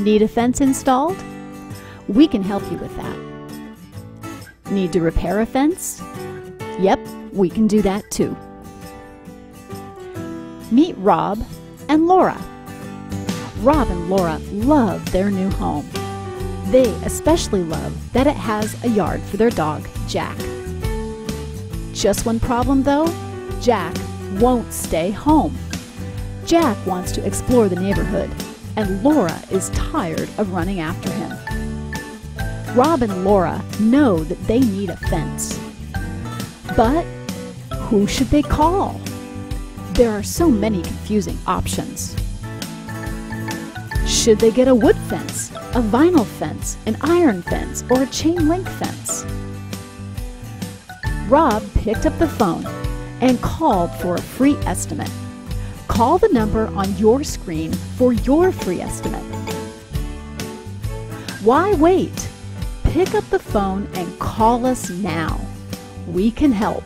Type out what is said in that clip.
Need a fence installed? We can help you with that. Need to repair a fence? Yep, we can do that too. Meet Rob and Laura. Rob and Laura love their new home. They especially love that it has a yard for their dog, Jack. Just one problem though Jack won't stay home. Jack wants to explore the neighborhood, and Laura is tired of running after him. Rob and Laura know that they need a fence. But who should they call? There are so many confusing options. Should they get a wood fence, a vinyl fence, an iron fence, or a chain link fence? Rob picked up the phone and called for a free estimate. Call the number on your screen for your free estimate. Why wait? Pick up the phone and call us now. We can help.